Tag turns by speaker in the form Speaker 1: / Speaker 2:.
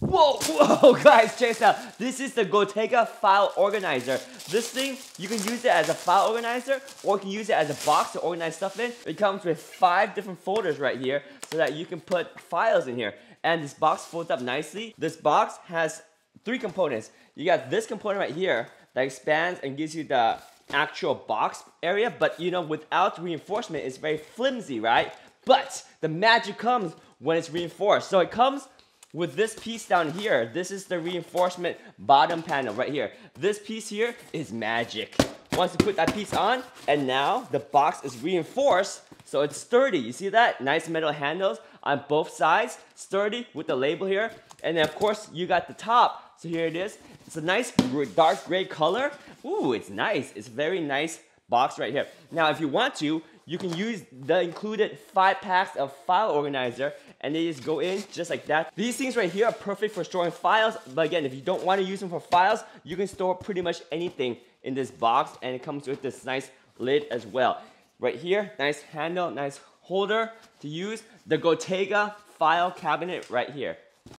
Speaker 1: Whoa, whoa, guys, check this out. This is the Gotega file organizer. This thing, you can use it as a file organizer or you can use it as a box to organize stuff in. It comes with five different folders right here so that you can put files in here. And this box folds up nicely. This box has three components. You got this component right here that expands and gives you the actual box area, but you know, without reinforcement, it's very flimsy, right? But the magic comes when it's reinforced. So it comes with this piece down here, this is the reinforcement bottom panel right here. This piece here is magic. Once you put that piece on, and now the box is reinforced, so it's sturdy. You see that? Nice metal handles on both sides, sturdy with the label here. And then of course, you got the top. So here it is. It's a nice dark gray color. Ooh, it's nice. It's a very nice box right here. Now, if you want to, you can use the included five packs of file organizer and they just go in just like that. These things right here are perfect for storing files, but again, if you don't want to use them for files, you can store pretty much anything in this box and it comes with this nice lid as well. Right here, nice handle, nice holder to use. The Gotega file cabinet right here.